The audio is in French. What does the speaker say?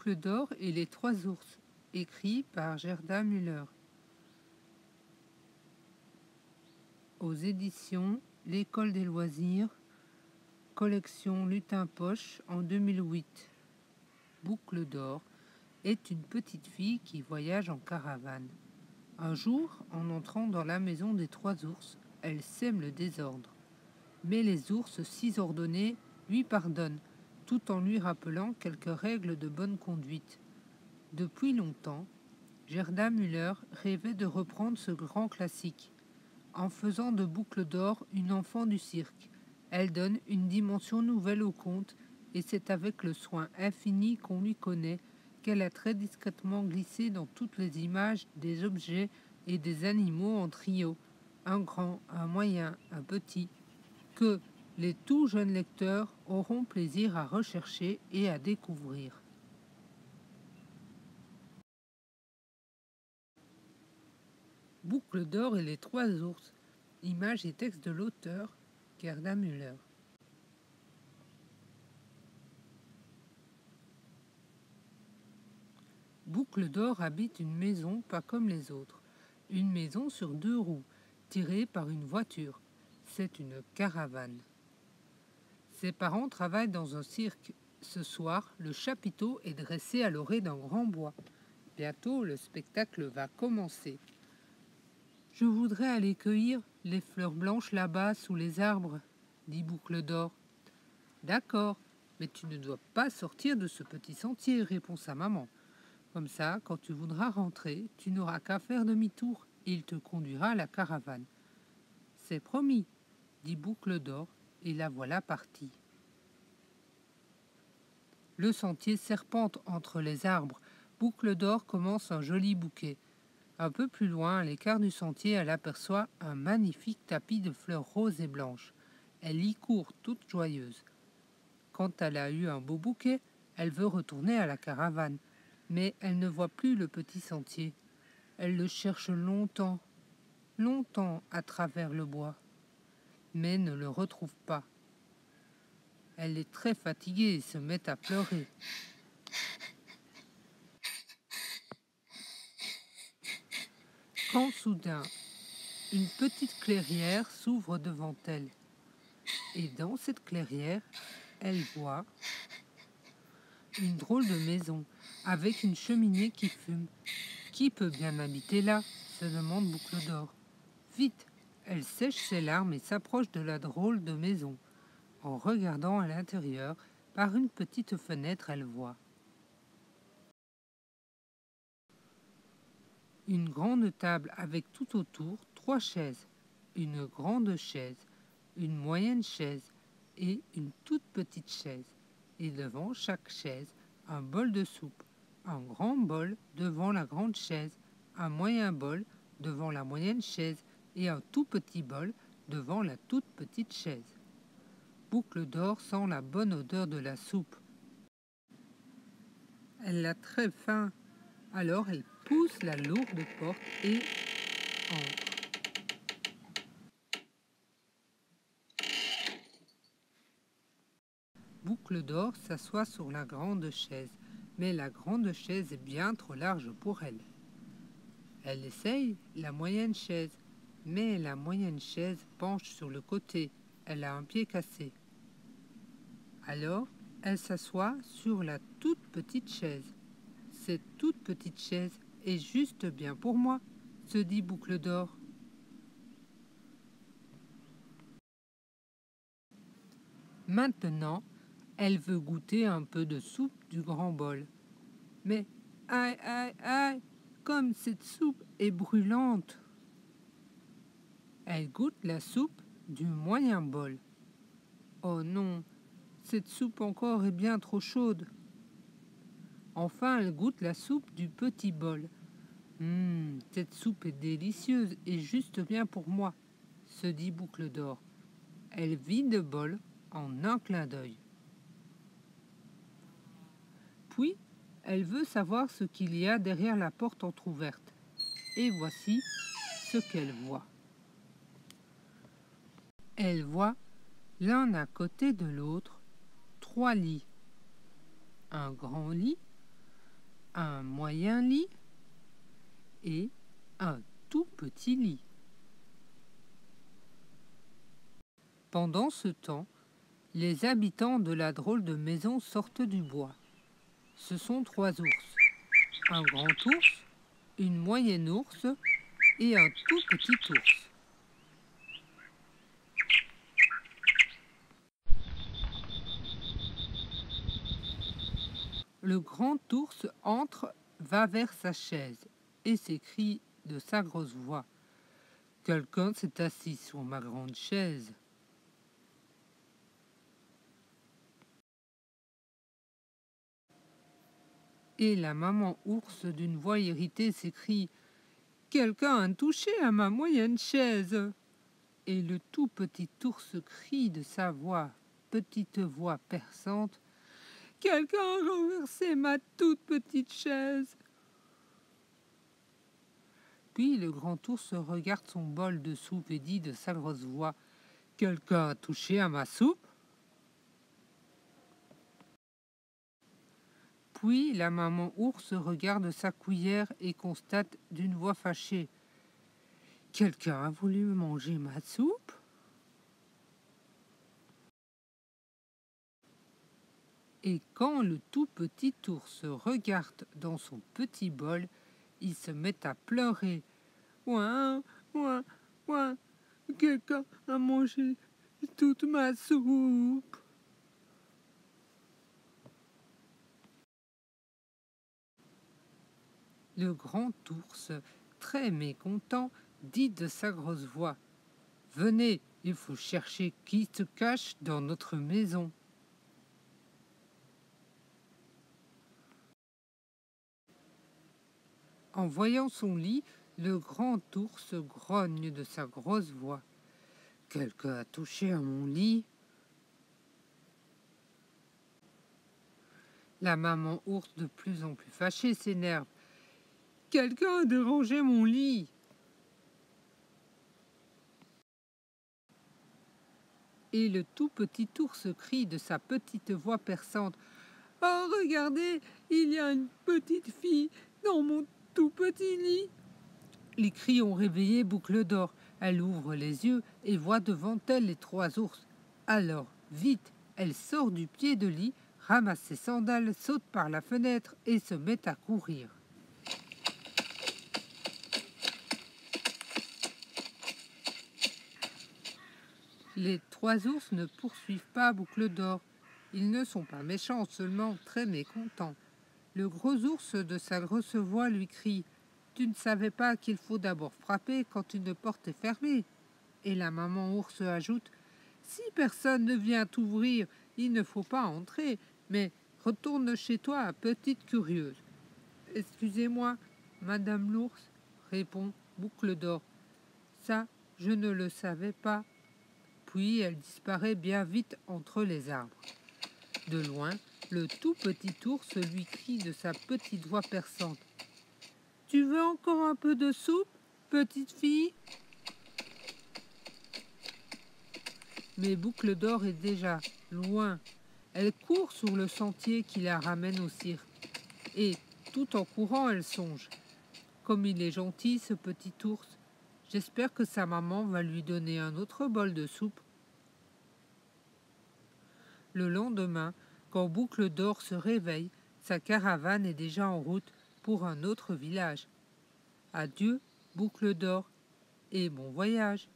Boucle d'or et les trois ours, écrit par Gerda Müller. Aux éditions L'École des loisirs, collection Lutin Poche en 2008. Boucle d'or est une petite fille qui voyage en caravane. Un jour, en entrant dans la maison des trois ours, elle sème le désordre. Mais les ours si ordonnés lui pardonnent tout en lui rappelant quelques règles de bonne conduite. Depuis longtemps, Gerda Müller rêvait de reprendre ce grand classique. En faisant de Boucle d'Or une enfant du cirque, elle donne une dimension nouvelle au conte et c'est avec le soin infini qu'on lui connaît qu'elle a très discrètement glissé dans toutes les images des objets et des animaux en trio, un grand, un moyen, un petit, que, les tout jeunes lecteurs auront plaisir à rechercher et à découvrir. Boucle d'or et les trois ours. Images et texte de l'auteur, Gerda Müller. Boucle d'or habite une maison pas comme les autres. Une maison sur deux roues, tirée par une voiture. C'est une caravane. Ses parents travaillent dans un cirque. Ce soir, le chapiteau est dressé à l'orée d'un grand bois. Bientôt, le spectacle va commencer. Je voudrais aller cueillir les fleurs blanches là-bas sous les arbres, dit Boucle d'Or. D'accord, mais tu ne dois pas sortir de ce petit sentier, répond sa maman. Comme ça, quand tu voudras rentrer, tu n'auras qu'à faire demi-tour et il te conduira à la caravane. C'est promis, dit Boucle d'Or et la voilà partie. Le sentier serpente entre les arbres. Boucle d'or commence un joli bouquet. Un peu plus loin, à l'écart du sentier, elle aperçoit un magnifique tapis de fleurs roses et blanches. Elle y court toute joyeuse. Quand elle a eu un beau bouquet, elle veut retourner à la caravane, mais elle ne voit plus le petit sentier. Elle le cherche longtemps, longtemps à travers le bois mais ne le retrouve pas. Elle est très fatiguée et se met à pleurer. Quand soudain, une petite clairière s'ouvre devant elle. Et dans cette clairière, elle voit une drôle de maison avec une cheminée qui fume. Qui peut bien habiter là? se demande Boucle d'Or. Vite, elle sèche ses larmes et s'approche de la drôle de maison. En regardant à l'intérieur, par une petite fenêtre, elle voit. Une grande table avec tout autour trois chaises, une grande chaise, une moyenne chaise et une toute petite chaise, et devant chaque chaise un bol de soupe, un grand bol devant la grande chaise, un moyen bol devant la moyenne chaise et un tout petit bol devant la toute petite chaise. Boucle d'or sent la bonne odeur de la soupe. Elle a très faim, alors elle pousse la lourde porte et entre. Boucle d'or s'assoit sur la grande chaise, mais la grande chaise est bien trop large pour elle. Elle essaye la moyenne chaise, mais la moyenne chaise penche sur le côté, elle a un pied cassé. Alors, elle s'assoit sur la toute petite chaise. Cette toute petite chaise est juste bien pour moi, se dit Boucle d'Or. Maintenant, elle veut goûter un peu de soupe du grand bol. Mais, aïe, aïe, aïe, comme cette soupe est brûlante. Elle goûte la soupe du moyen bol. Oh non, cette soupe encore est bien trop chaude. Enfin, elle goûte la soupe du petit bol. Hum, cette soupe est délicieuse et juste bien pour moi, se dit Boucle d'Or. Elle vide le bol en un clin d'œil. Puis, elle veut savoir ce qu'il y a derrière la porte entr'ouverte. Et voici ce qu'elle voit. Elle voit, l'un à côté de l'autre, trois lits. Un grand lit, un moyen lit et un tout petit lit. Pendant ce temps, les habitants de la drôle de maison sortent du bois. Ce sont trois ours. Un grand ours, une moyenne ours et un tout petit ours. Le grand ours entre, va vers sa chaise et s'écrie de sa grosse voix. Quelqu'un s'est assis sur ma grande chaise. Et la maman ours d'une voix irritée s'écrie Quelqu'un a touché à ma moyenne chaise. Et le tout petit ours crie de sa voix, petite voix perçante Quelqu'un a renversé ma toute petite chaise. Puis le grand ours regarde son bol de soupe et dit de sa grosse voix Quelqu'un a touché à ma soupe? Puis la maman ours regarde sa cuillère et constate d'une voix fâchée Quelqu'un a voulu manger ma soupe? Et quand le tout petit ours regarde dans son petit bol, il se met à pleurer. Ouin, ouin, ouin, quelqu'un a mangé toute ma soupe. Le grand ours, très mécontent, dit de sa grosse voix Venez, il faut chercher qui se cache dans notre maison. En voyant son lit, le grand ours grogne de sa grosse voix. Quelqu'un a touché à mon lit. La maman ours, de plus en plus fâchée, s'énerve. Quelqu'un a dérangé mon lit. Et le tout petit ours crie de sa petite voix perçante. Oh, regardez, il y a une petite fille dans mon tout petit lit. Les cris ont réveillé Boucle d'Or. Elle ouvre les yeux et voit devant elle les trois ours. Alors, vite, elle sort du pied de lit, ramasse ses sandales, saute par la fenêtre et se met à courir. Les trois ours ne poursuivent pas Boucle d'Or. Ils ne sont pas méchants, seulement très mécontents. Le gros ours de sa grosse voix lui crie Tu ne savais pas qu'il faut d'abord frapper quand une porte est fermée Et la maman ours ajoute Si personne ne vient t'ouvrir, il ne faut pas entrer, mais retourne chez toi, petite curieuse. Excusez-moi, madame l'ours, répond Boucle d'Or. Ça, je ne le savais pas puis elle disparaît bien vite entre les arbres. De loin, le tout petit ours lui crie de sa petite voix perçante. Tu veux encore un peu de soupe, petite fille? Mais Boucle d'Or est déjà loin. Elle court sur le sentier qui la ramène au cirque. Et, tout en courant, elle songe. Comme il est gentil, ce petit ours, J'espère que sa maman va lui donner un autre bol de soupe. Le lendemain, quand Boucle d'Or se réveille, sa caravane est déjà en route pour un autre village. Adieu, Boucle d'Or, et bon voyage.